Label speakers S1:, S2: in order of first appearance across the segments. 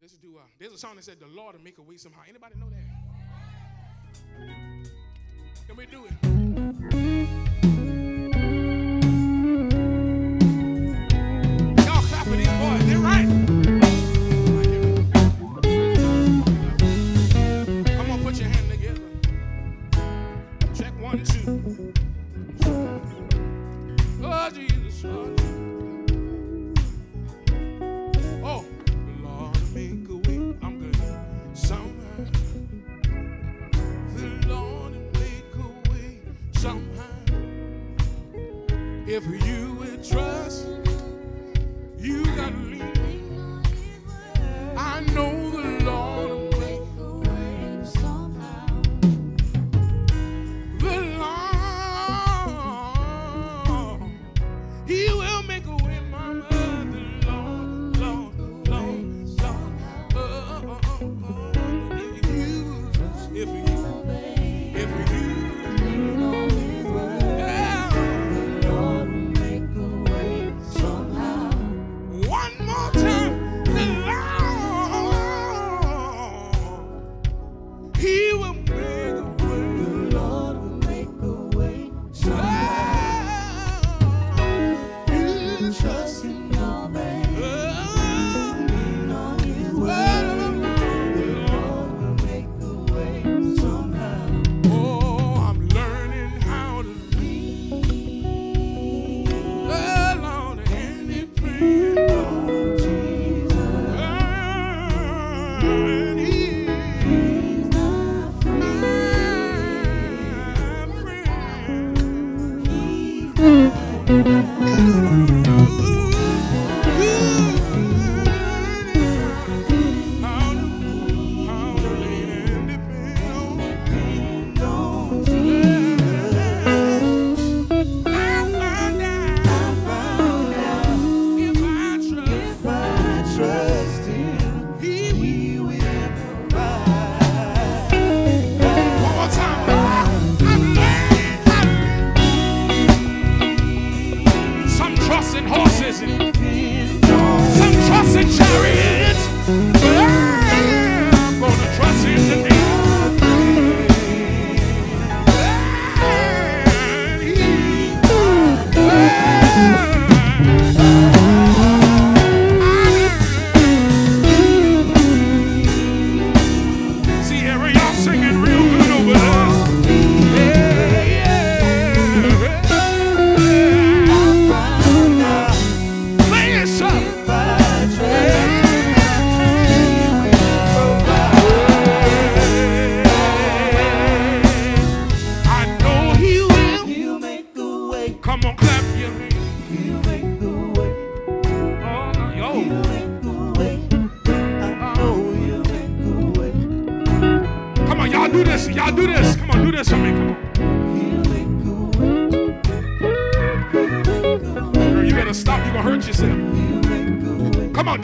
S1: This do uh, there's a song that said, "The Lord will make a way somehow." Anybody know that? Can we do it?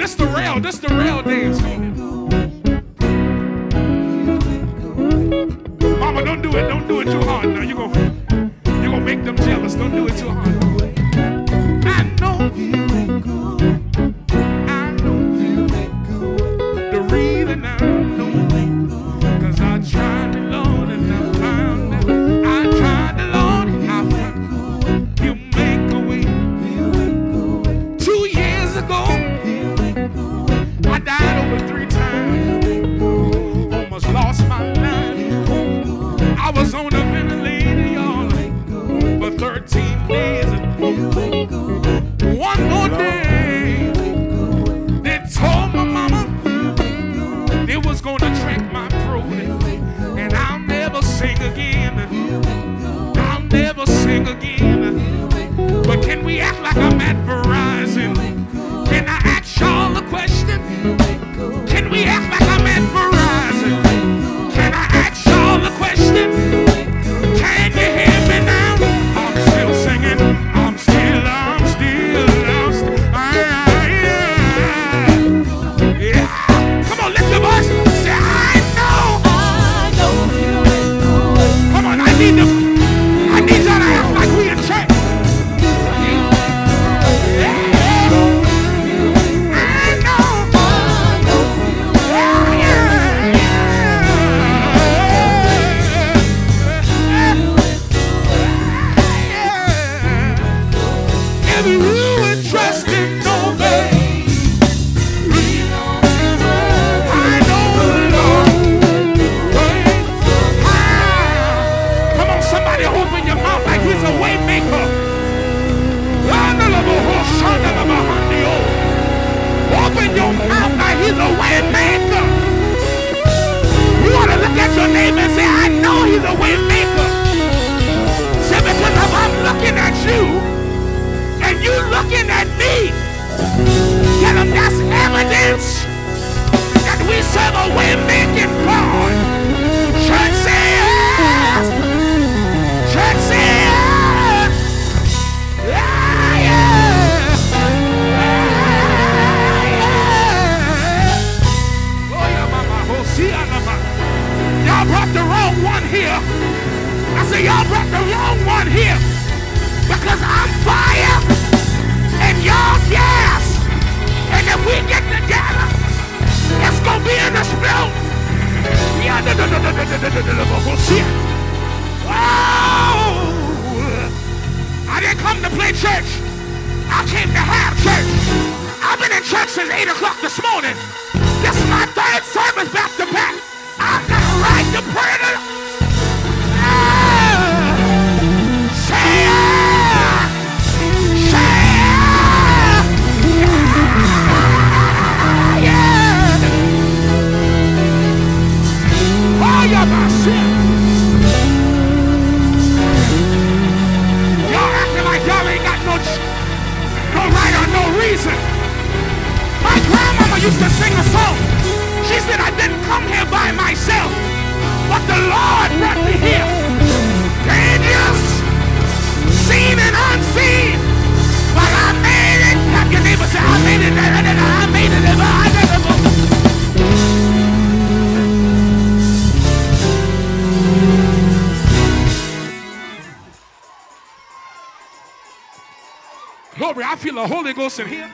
S1: this the rail, this the rail, I didn't come to play church. I came to have church. I've been in church since 8 o'clock this morning. This is my third service back to back. I've got a right to pray to used to sing a song. She said, I didn't come here by myself, but the Lord brought me here. Dangerous, seen and unseen. But I made it. Have your neighbor say, I made it. I made it. I made it. Glory, I feel the Holy Ghost in here.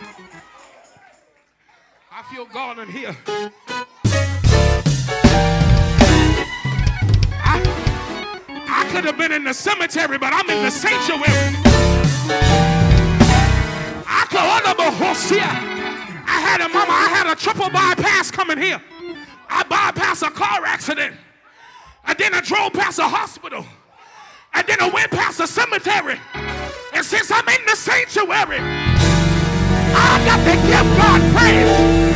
S1: Feel God in here. I, I could have been in the cemetery, but I'm in the sanctuary. I could oh, honorable oh, Hosea. I had a mama, I had a triple bypass coming here. I bypassed a car accident. And then I drove past a hospital. And then I went past a cemetery. And since I'm in the sanctuary, I got to give God praise.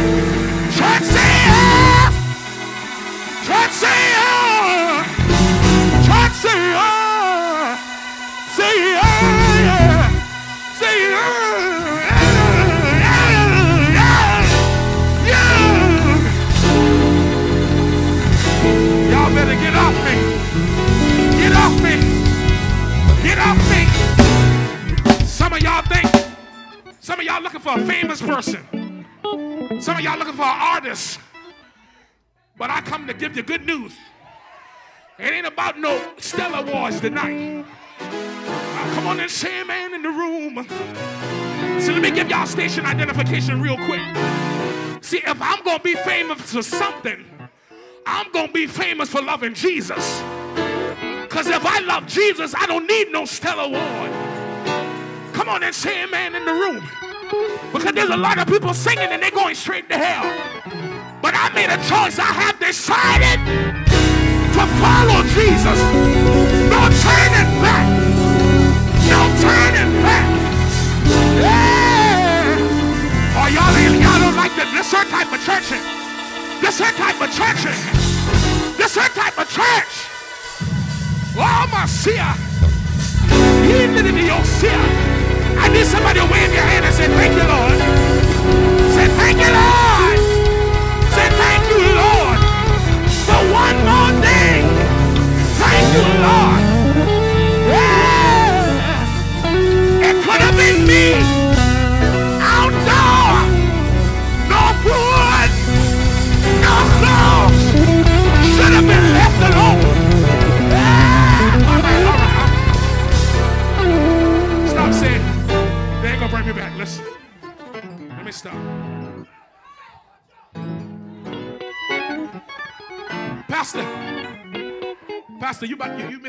S1: Y'all looking for a famous person. Some of y'all looking for an artist. But I come to give you good news. It ain't about no Stellar Awards tonight. Now come on and say man in the room. So let me give y'all station identification real quick. See, if I'm gonna be famous for something, I'm gonna be famous for loving Jesus. Because if I love Jesus, I don't need no Stellar Award. Come on and say amen in the room. Because there's a lot of people singing and they're going straight to hell. But I made a choice. I have decided to follow Jesus. No turning back. No turning back. Yeah. Oh, y'all, ain't- y'all don't like the, this her type of churching. This her type of churching. This her type of church. Oh, my seer. I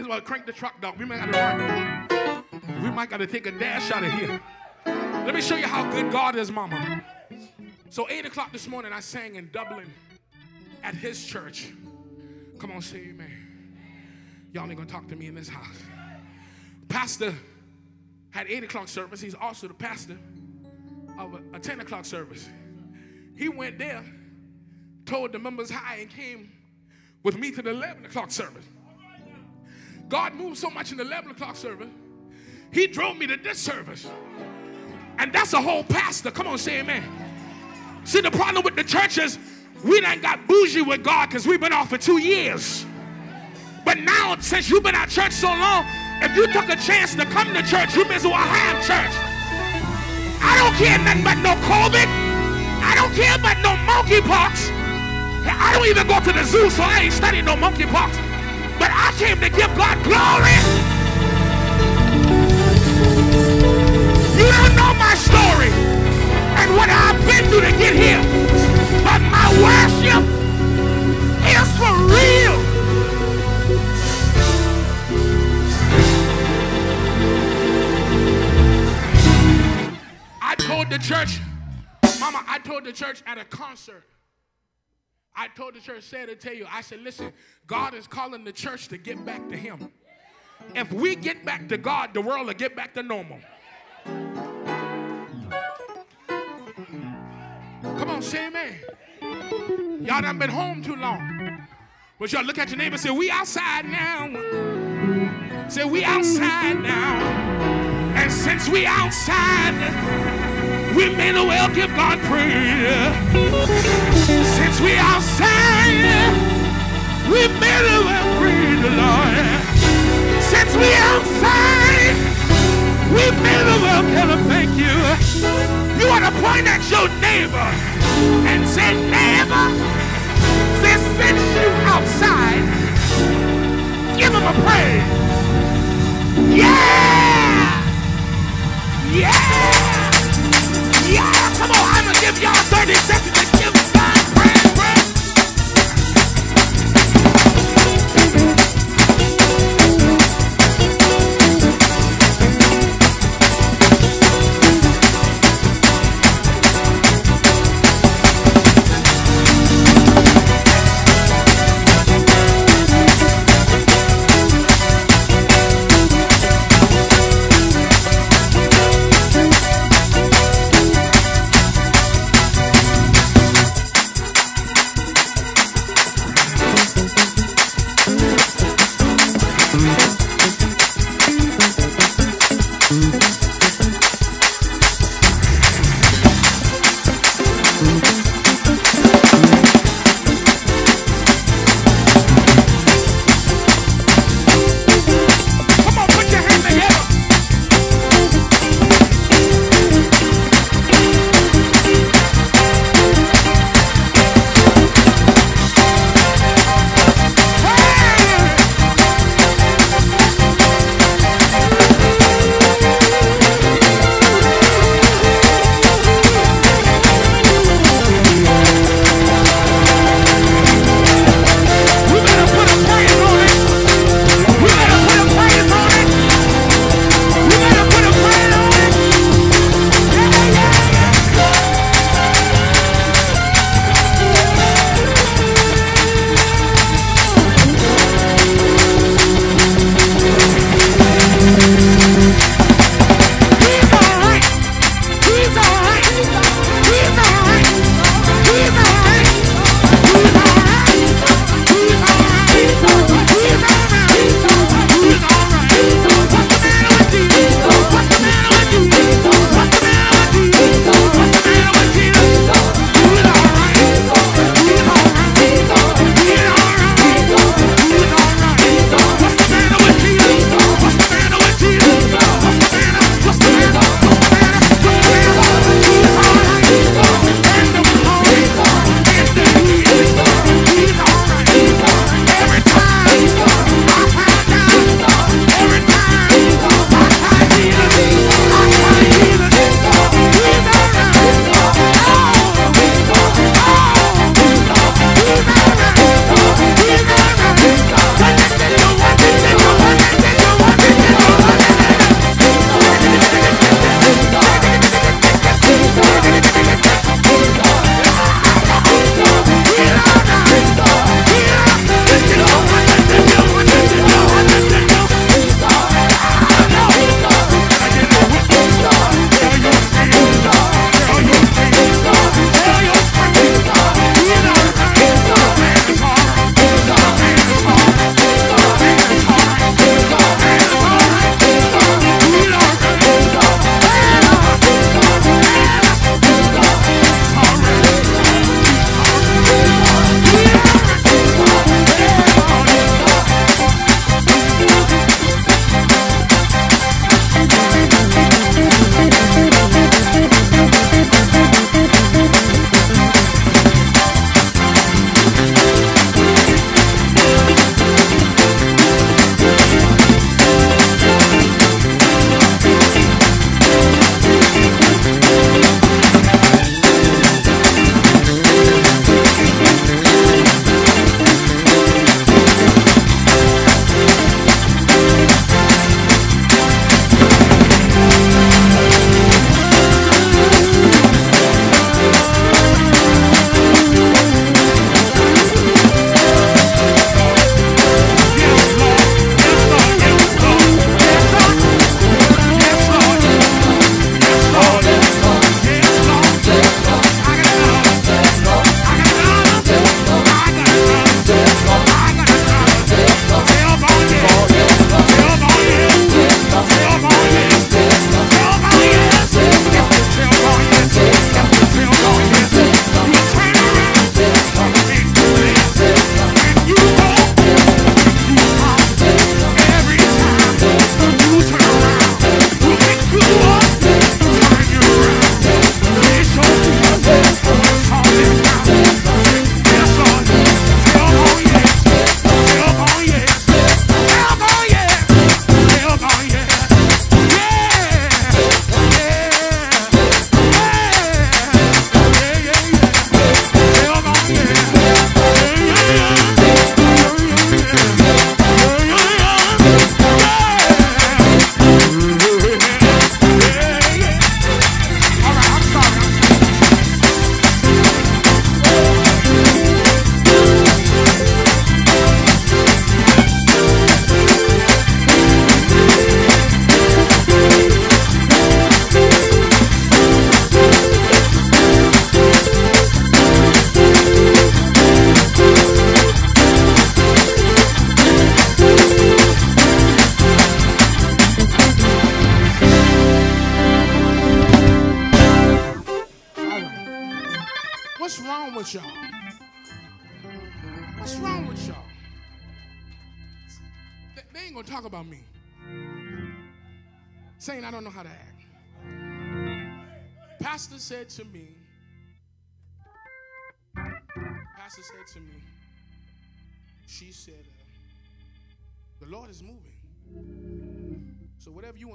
S1: as well crank the truck down. We might gotta run. We might gotta take a dash out of here. Let me show you how good God is, mama. So, 8 o'clock this morning, I sang in Dublin at his church. Come on, say amen. Y'all ain't gonna talk to me in this house. Pastor had 8 o'clock service. He's also the pastor of a, a 10 o'clock service. He went there, told the members hi, and came with me to the 11 o'clock service. God moved so much in the 11 o'clock service, he drove me to this service. And that's a whole pastor. Come on, say amen. See, the problem with the church is we done got bougie with God because we've been off for two years. But now, since you've been at church so long, if you took a chance to come to church, you may as well have church. I don't care nothing but no COVID. I don't care about no monkeypox. I don't even go to the zoo, so I ain't studying no monkeypox. But I came to give God glory. You don't know my story and what I've been through to get here. But my worship is for real. I told the church, Mama, I told the church at a concert. I told the church, said to tell you, I said, listen, God is calling the church to get back to Him. If we get back to God, the world will get back to normal. Come on, say amen. Y'all done been home too long. But y'all look at your neighbor and say, we outside now. Say, we outside now. And since we outside, we may as well give God praise. Since we outside, we may as well praise the Lord. Since we outside, we may as well tell him thank you. You want to point at your neighbor and say, neighbor, since, since you outside, give him a praise. Yeah! Yeah! Yeah! Come on, I'm gonna give y'all 30 seconds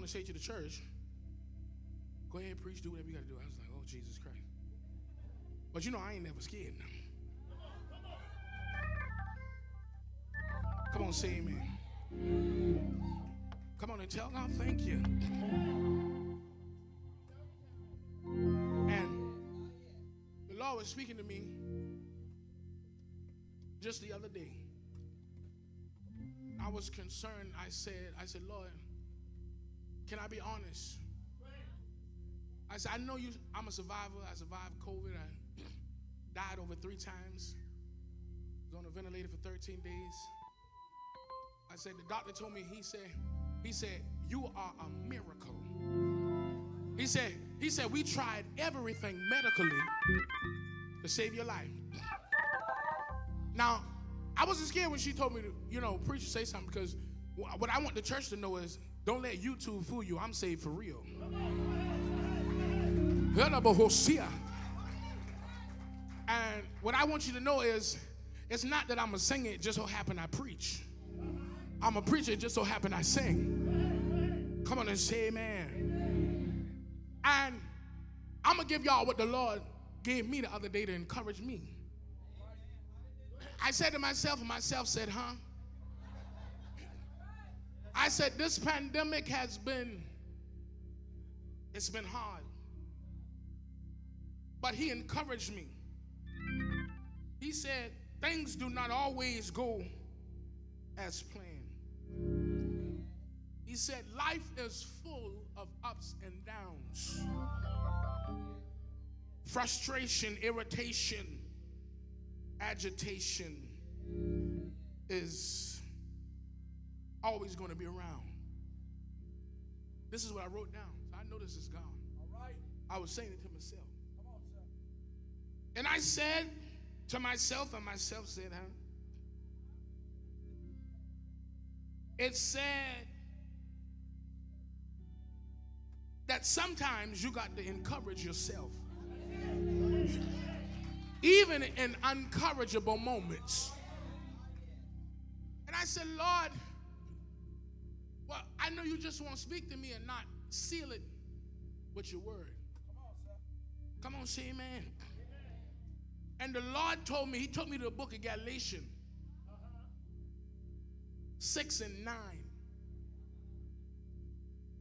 S1: want to say to the church, go ahead, preach, do whatever you got to do. I was like, oh, Jesus Christ. But you know, I ain't never scared. Come on, say amen. Come on and tell God thank you. And the Lord was speaking to me just the other day. I was concerned. I said, I said, Lord, can I be honest? I said, I know you, I'm a survivor. I survived COVID. I died over three times. Was on a ventilator for 13 days. I said, the doctor told me, he said, he said, you are a miracle. He said, he said, we tried everything medically to save your life. Now, I wasn't scared when she told me to, you know, preach say something because what I want the church to know is don't let YouTube fool you. I'm saved for real. And what I want you to know is it's not that I'm a singer, it just so happen I preach. I'm a preacher, it just so happen I sing. Come on and say amen. And I'm gonna give y'all what the Lord gave me the other day to encourage me. I said to myself, and myself said, huh? I said, this pandemic has been, it's been hard. But he encouraged me. He said, things do not always go as planned. He said, life is full of ups and downs, frustration, irritation, agitation is always going to be around. This is what I wrote down. I know this is gone. All right. I was saying it to myself. Come on, sir. And I said to myself, and myself said, huh? It said that sometimes you got to encourage yourself. Even in uncourageable moments. And I said, Lord, well, I know you just want to speak to me and not seal it with your word. Come on, sir. Come on, say amen. amen. And the Lord told me, He took me to the book of Galatians uh-huh. 6 and 9.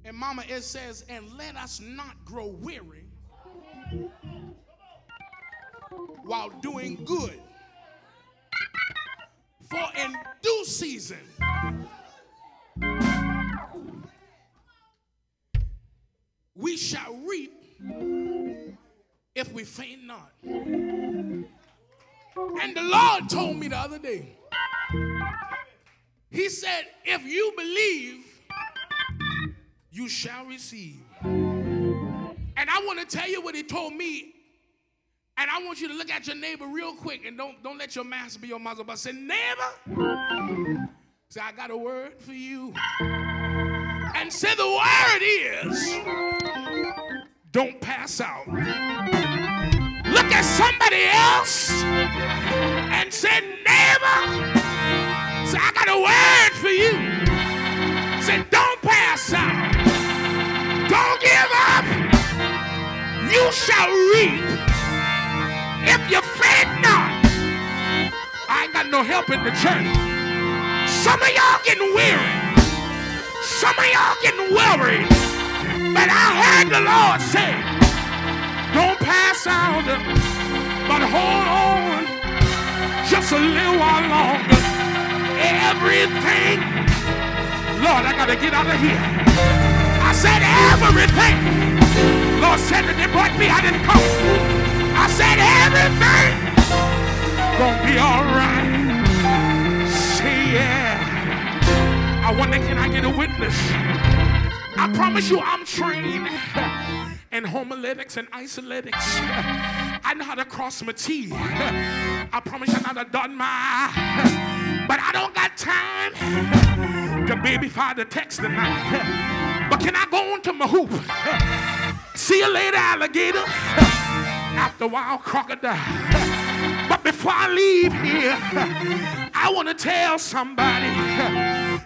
S1: And Mama, it says, and let us not grow weary while doing good. For in due season, we shall reap if we faint not. And the Lord told me the other day, He said, If you believe, you shall receive. And I want to tell you what He told me. And I want you to look at your neighbor real quick and don't, don't let your master be your muzzle, but say, Neighbor, say, I got a word for you. Say, The word is, don't pass out. Look at somebody else and say, neighbor, say, I got a word for you. Say, don't pass out. Don't give up. You shall reap if you faint not. I ain't got no help in the church. Some of y'all getting weary. Some of y'all getting worried. But I heard the Lord say, don't pass out, but hold on just a little while longer. Everything, Lord, I got to get out of here. I said everything. Lord said that they brought me, I didn't come. I said everything gonna be all right. Say yeah. I wonder, can I get a witness? I promise you, I'm trained in homiletics and isoletics. I know how to cross my T. I promise you I know how to dot my. But I don't got time to baby father text tonight. But can I go on to my hoop? See you later, alligator. After a while, crocodile. But before I leave here, I want to tell somebody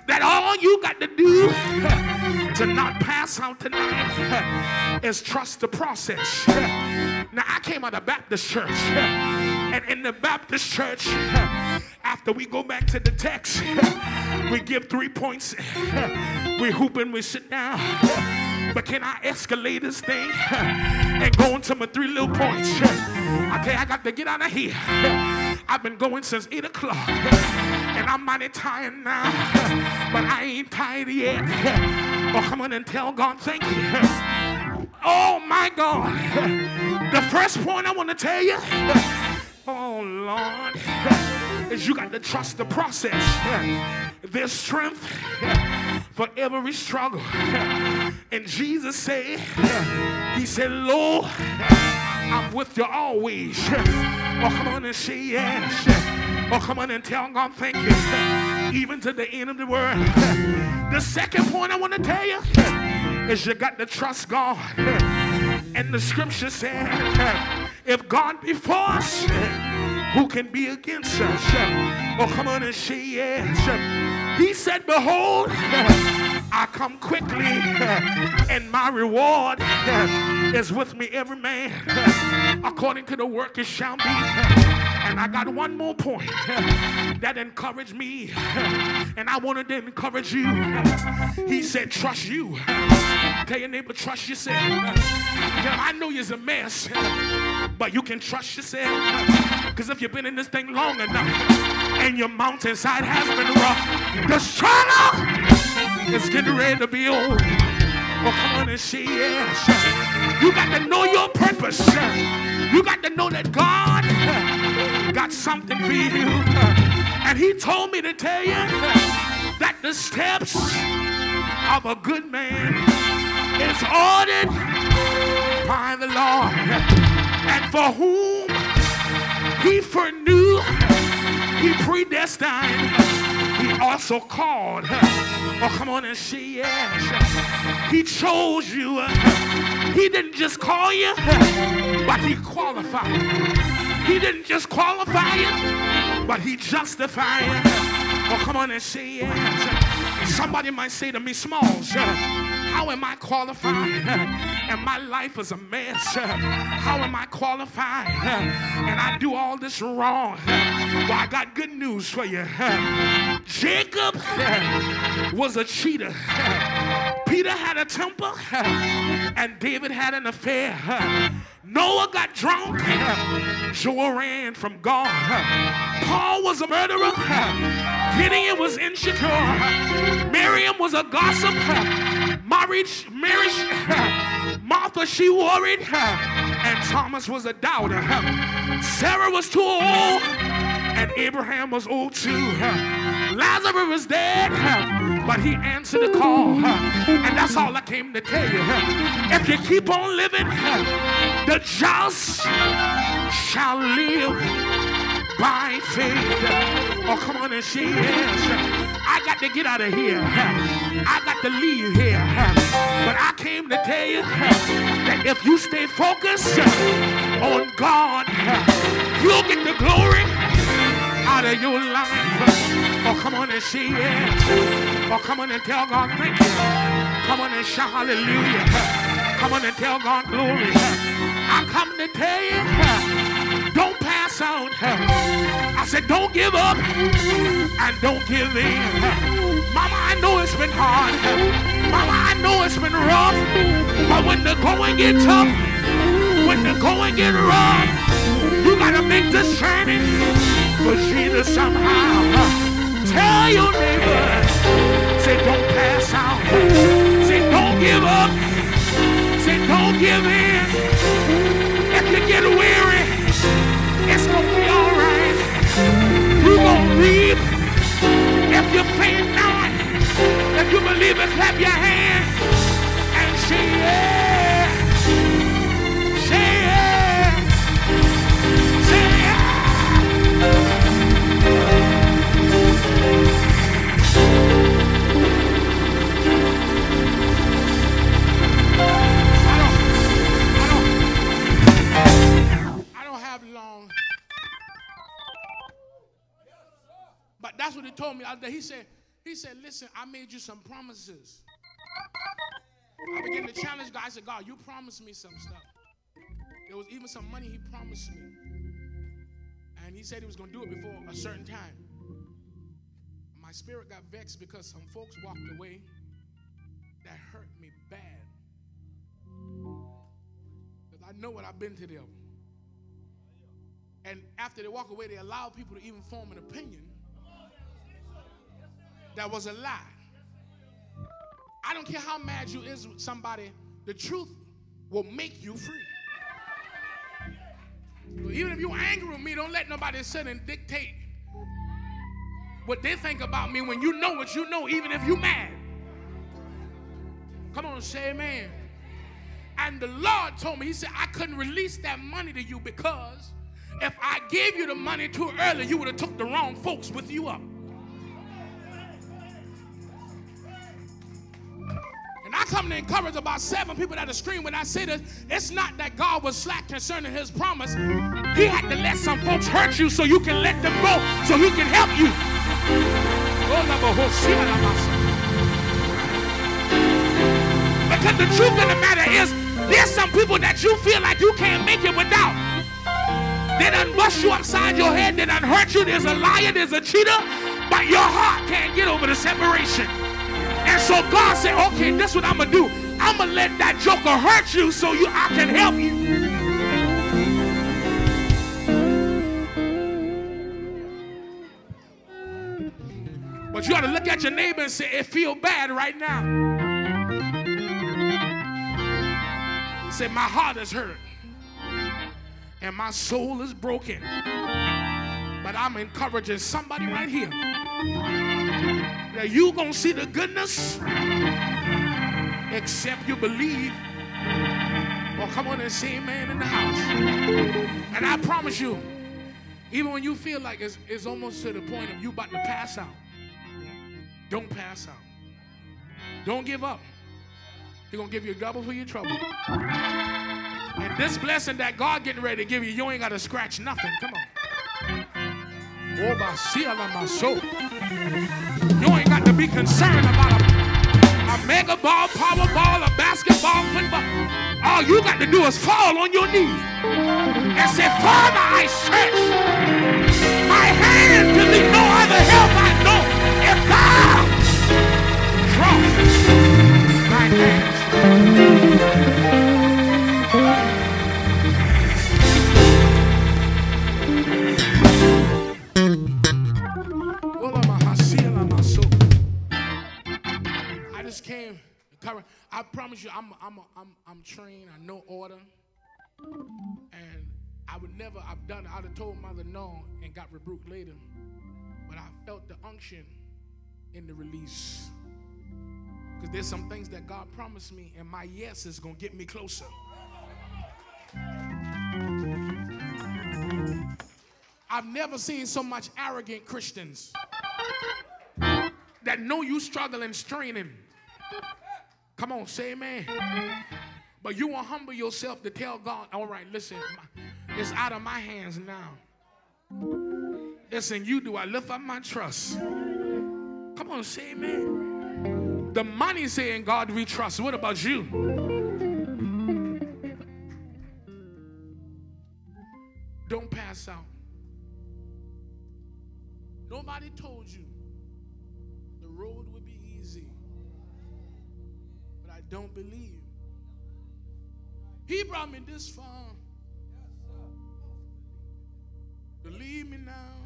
S1: that all you got to do to not pass out tonight is trust the process. Now, I came out of Baptist church, and in the Baptist church, after we go back to the text, we give three points, we hoop and we sit down. But can I escalate this thing and go into my three little points? Okay, I got to get out of here. I've been going since 8 o'clock and I'm mighty tired now, but I ain't tired yet. Oh, come on and tell God thank you. Oh my God. The first point I want to tell you, oh Lord, is you got to trust the process. There's strength for every struggle. And Jesus said, He said, Lord, I'm with you always. Oh, come on and say yes. Oh, come on and tell God thank you. Even to the end of the world. The second point I want to tell you is you got to trust God. And the scripture said, if God be for us, who can be against us? Oh, come on and say yes. He said, Behold, I come quickly, and my reward is with me, every man, according to the work it shall be. And I got one more point that encouraged me, and I wanted to encourage you. He said, Trust you. Tell your neighbor, trust yourself. I know you're a mess, but you can trust yourself. Because if you've been in this thing long enough and your mountainside has been rough, the struggle is getting ready to be over. Well, come on and see yes. You got to know your purpose. You got to know that God got something for you. And He told me to tell you that the steps of a good man is ordered by the Lord. And for whom He foreknew, He predestined, He also called. Oh, come on and see, yes. He chose you. He didn't just call you, but He qualified. He didn't just qualify you, but He justified you. Oh, come on and say yes. Somebody might say to me, Smalls, how am I qualified? And my life is a mess. Sir. How am I qualified? And I do all this wrong. Well, I got good news for you. Jacob was a cheater. Peter had a temper, and David had an affair. Noah got drunk. Joel ran from God. Paul was a murderer. Gideon was insecure. Miriam was a gossip. Marriage, marriage. Martha, she worried. And Thomas was a doubter. Sarah was too old. And Abraham was old too. Lazarus was dead, but he answered the call. And that's all I came to tell you. If you keep on living, the just shall live by faith. Oh, come on and say yes. I got to get out of here. I got to leave here. But I came to tell you that if you stay focused on God, you'll get the glory out of your life. Oh, come on and say yes. Oh, come on and tell God thank you. Come on and shout hallelujah. Come on and tell God glory. I come to tell you, don't pass out. I said, don't give up and don't give in. Mama, I know it's been hard. Mama, I know it's been rough. But when the going get tough, when the going get rough, you gotta make this journey for Jesus somehow. Tell your neighbor, say don't pass out. Say don't give up. Say don't give in. If you get weary, it's gonna be all right. You gonna reap. If you faint not, if you believe it, clap your hands and. Say yeah. Told me. He said, he said, listen, I made you some promises. I began to challenge God. I said, God, you promised me some stuff. There was even some money he promised me. And he said he was going to do it before a certain time. My spirit got vexed because some folks walked away that hurt me bad. Because I know what I've been to them. And after they walk away, they allow people to even form an opinion that was a lie. I don't care how mad you is with somebody, the truth will make you free. Even if you're angry with me, don't let nobody sit and dictate what they think about me when you know what you know, even if you're mad. Come on, say amen. And the Lord told me, He said, I couldn't release that money to you because if I gave you the money too early, you would have took the wrong folks with you up. I come to encourage about seven people that are screaming when I say this. It's not that God was slack concerning his promise. He had to let some folks hurt you so you can let them go, so he can help you. Oh, because the truth of the matter is, there's some people that you feel like you can't make it without. They done bust you upside your head. They done hurt you. There's a liar. There's a cheater. But your heart can't get over the separation. And so God said, okay, this is what I'm going to do. I'm going to let that joker hurt you so you, I can help you. But you ought to look at your neighbor and say, it feel bad right now. Say, my heart is hurt and my soul is broken. But I'm encouraging somebody right here that you gonna see the goodness except you believe. Well, come on and say man in the house. And I promise you, even when you feel like it's, it's almost to the point of you about to pass out, don't pass out. Don't give up. He's gonna give you a double for your trouble. And this blessing that God getting ready to give you, you ain't got to scratch nothing. Come on. Oh, my soul. Be concerned about a, a mega ball, power ball, a basketball, football. All you got to do is fall on your knees and say, Father, I search my hand to leave no other help I know. If thou draw my hands. I promise you, I'm, I'm, I'm, I'm trained. I know order. And I would never, I've done, it. I'd have told mother no and got rebuked later. But I felt the unction in the release. Because there's some things that God promised me, and my yes is going to get me closer. I've never seen so much arrogant Christians that know you struggling, straining Come on, say amen. But you will humble yourself to tell God, all right, listen, it's out of my hands now. It's in you do I lift up my trust. Come on, say amen. The money saying, God, we trust. What about you? Don't pass out. Nobody told you the road would don't believe. He brought me this far. Believe me now.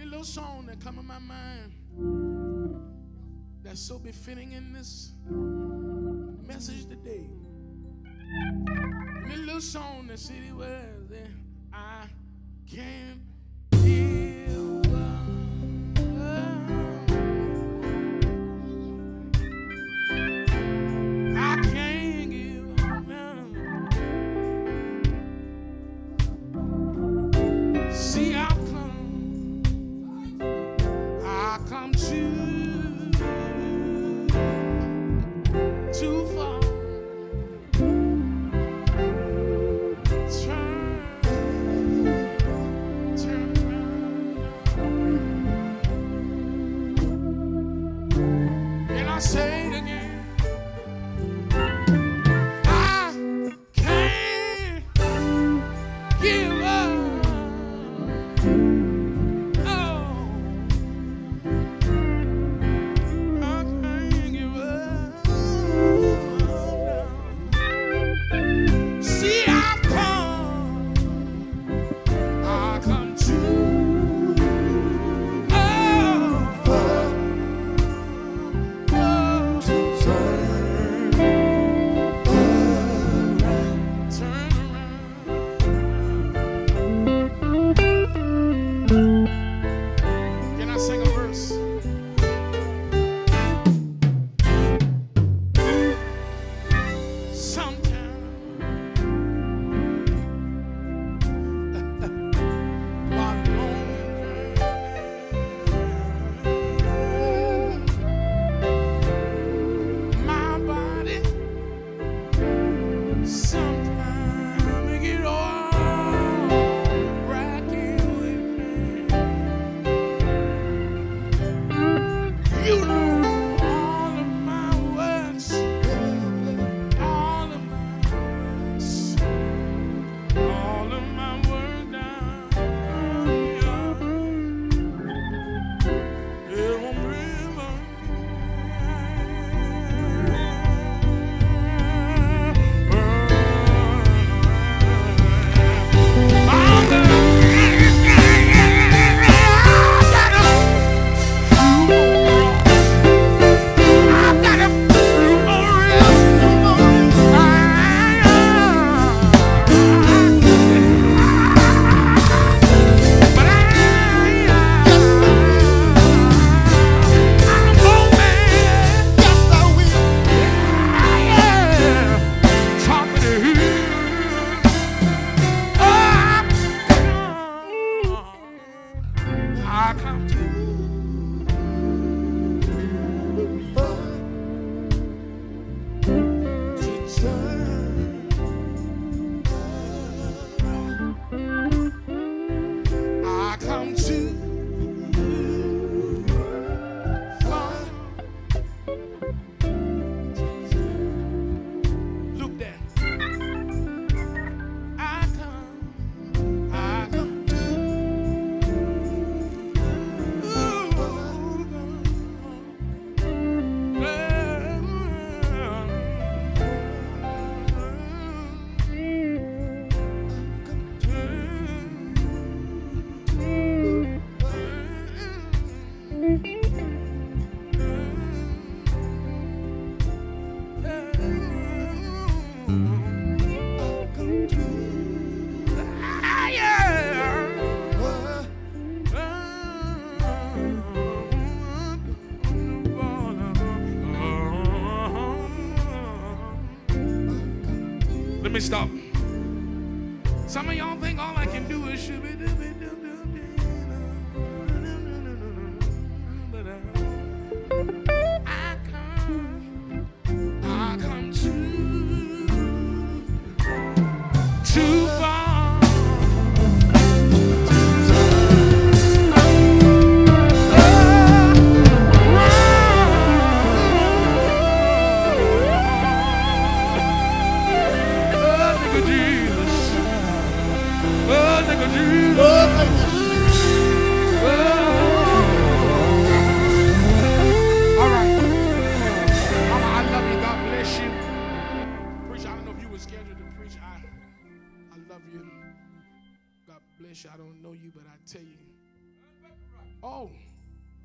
S1: A little song that come in my mind that's so befitting in this message today. A little song that city where I can't up.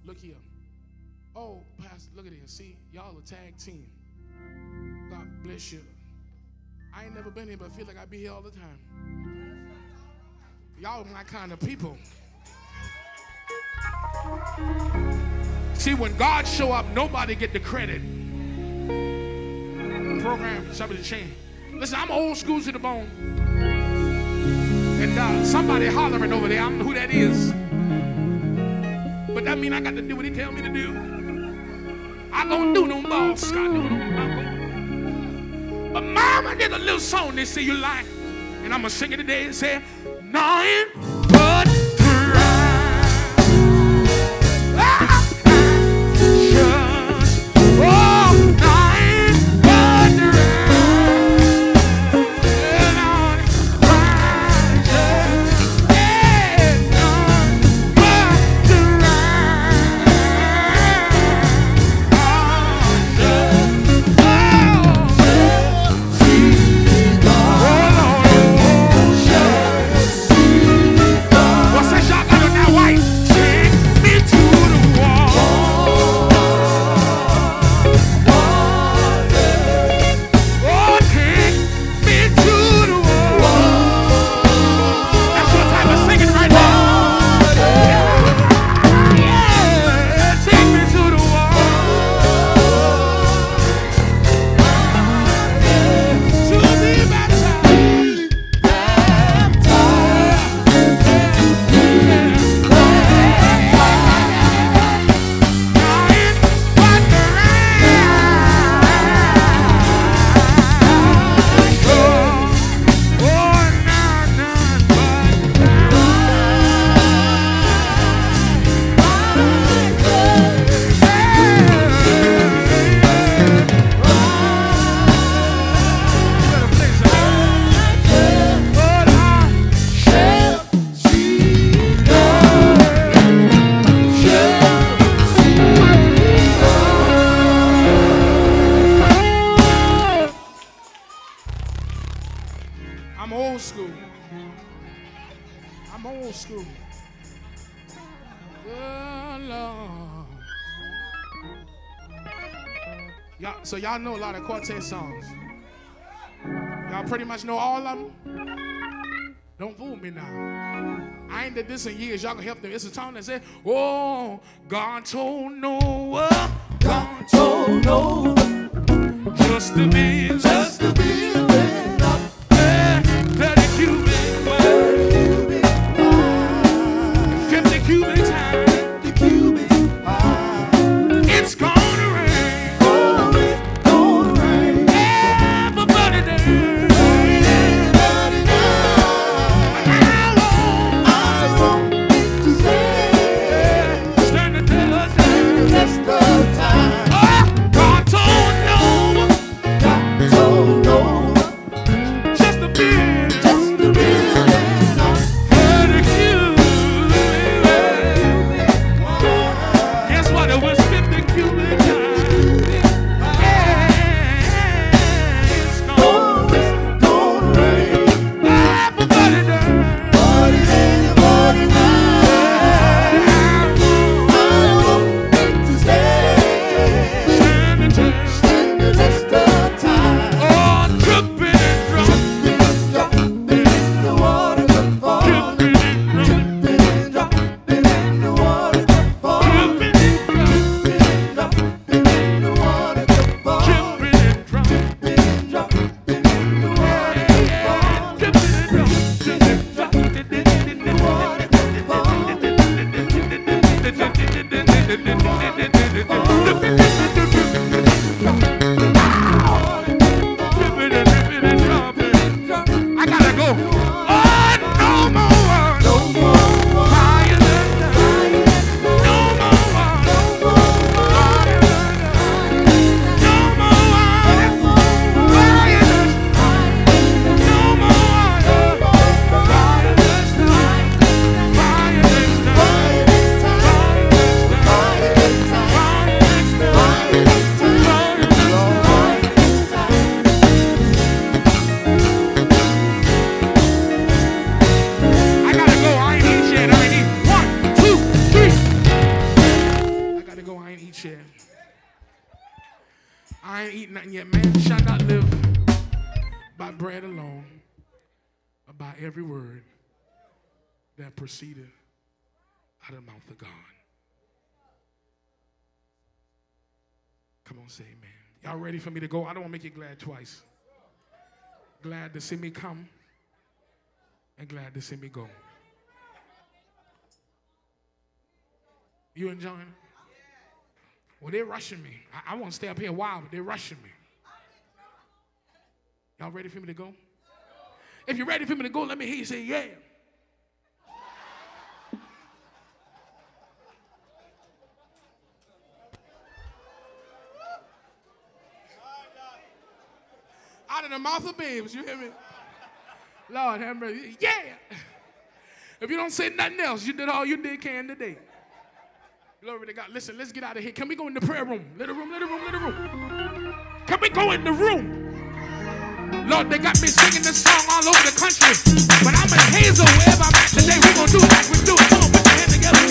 S1: Look here. Oh, Pastor, look at this. See, y'all a tag team. God bless you. I ain't never been here, but I feel like I be here all the time. Y'all my kind of people. See, when God show up, nobody get the credit. Program, somebody change. Listen, I'm old school to the bone. And uh, somebody hollering over there. I don't know who that is. That mean I got to do what he tell me to do. I don't do no boss. Scott. do no But mama did a little song they say you like. And I'm going to sing it today and say, Nine Y'all, know a lot of quartet songs. Y'all pretty much know all of them. Don't fool me now. I ain't did this in years. Y'all can help them. It's a song that says, "Oh, God told Noah, God told Noah, just to be, just to be proceeded out of the mouth of God. Come on, say amen. Y'all ready for me to go? I don't want to make you glad twice. Glad to see me come and glad to see me go. You enjoying? Well, they're rushing me. I, I want to stay up here a while, but they're rushing me. Y'all ready for me to go? If you're ready for me to go, let me hear you say, yeah. Out of the mouth of babes, you hear me? Lord have mercy. Yeah. If you don't say nothing else, you did all you did can today. Glory to God. Listen, let's get out of here. Can we go in the prayer room? Little room, little room, little room. Can we go in the room? Lord, they got me singing this song all over the country. But I'm in Hazel, wherever I'm at today. We're going to do it like we do it. Come on, put your hands together.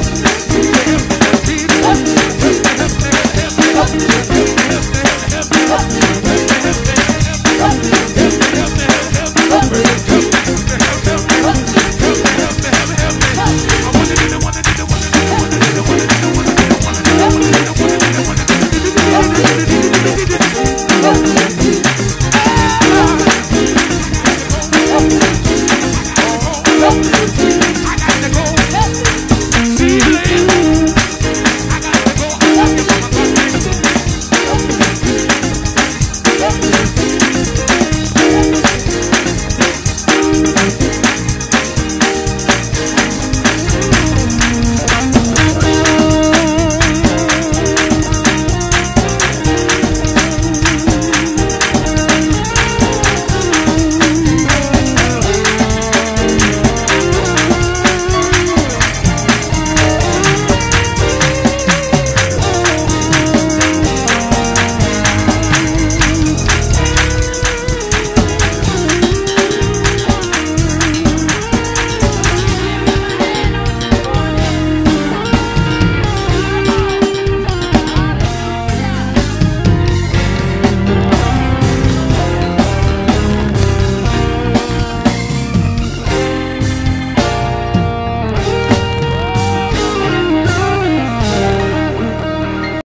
S1: yourself.